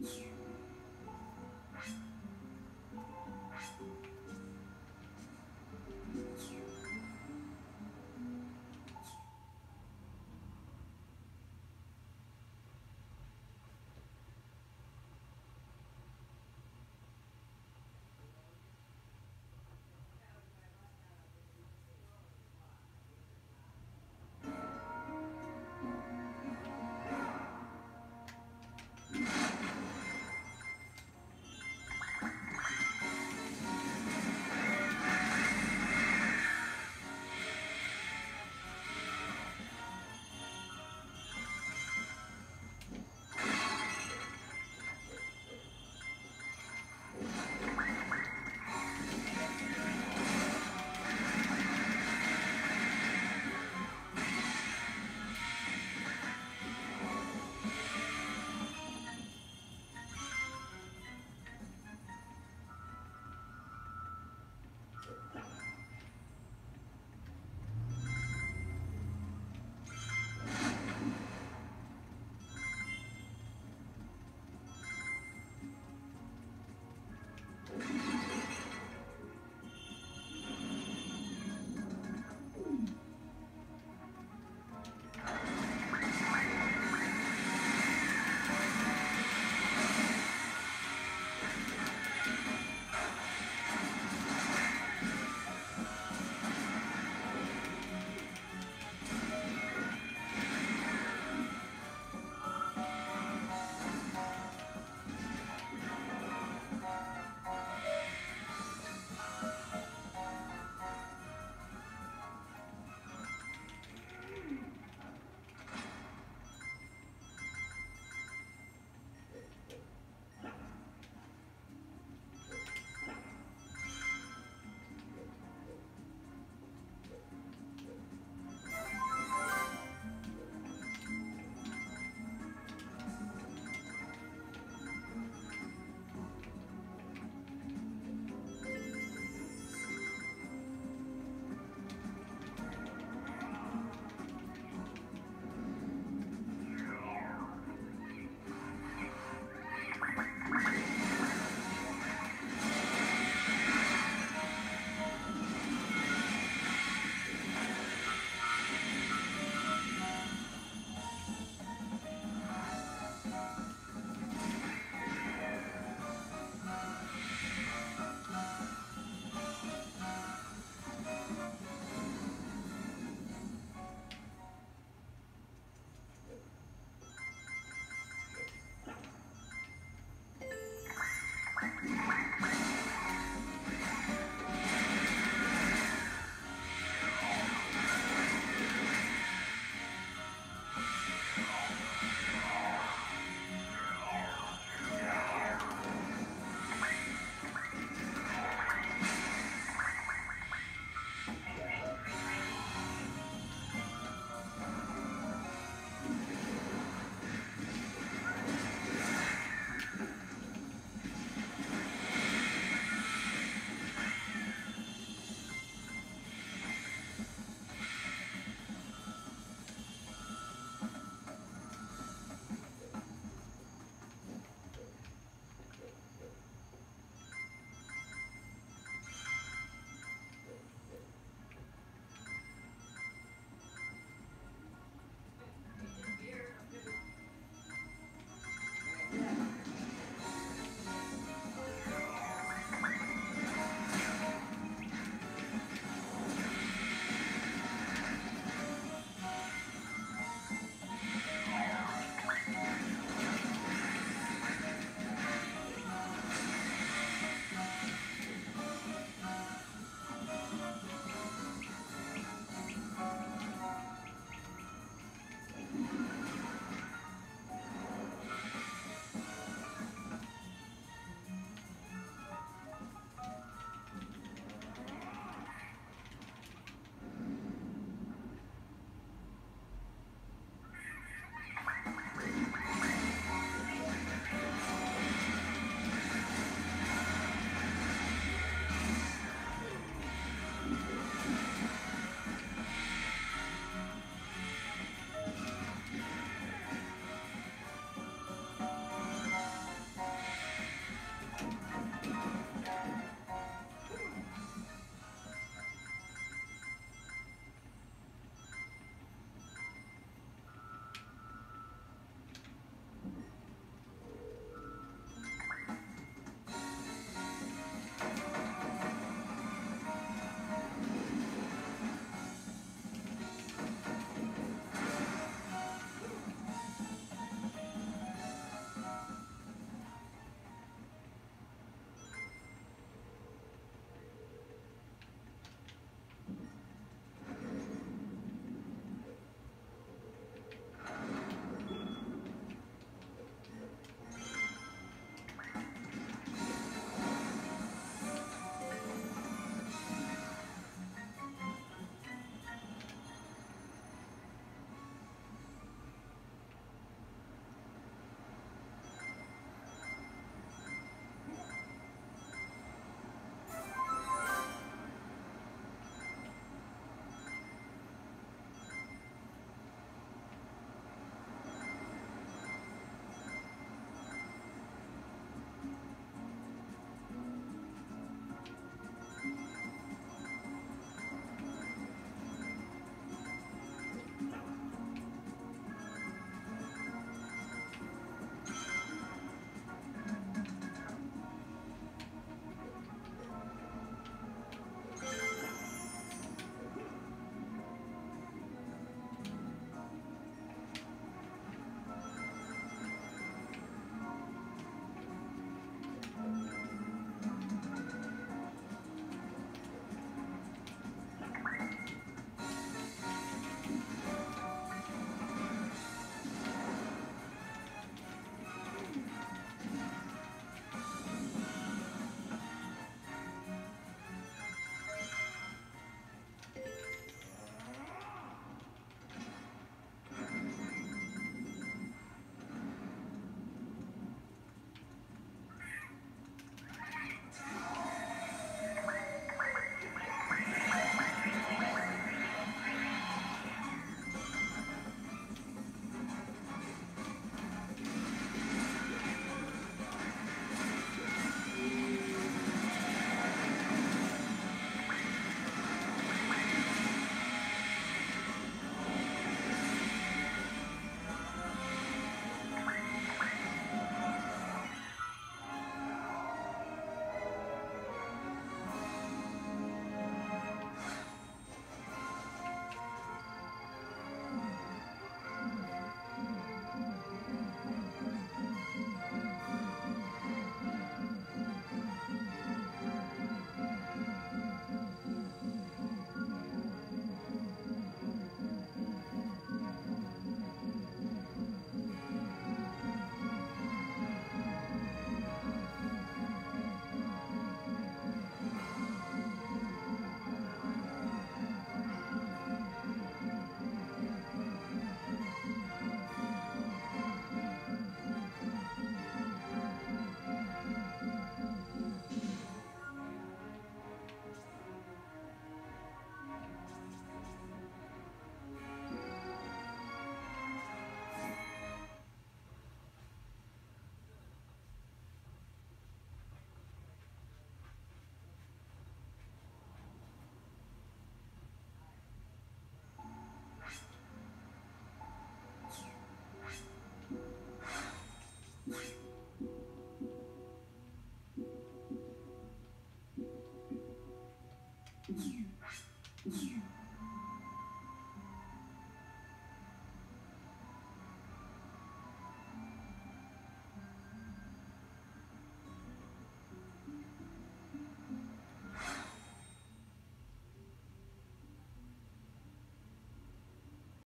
Yeah.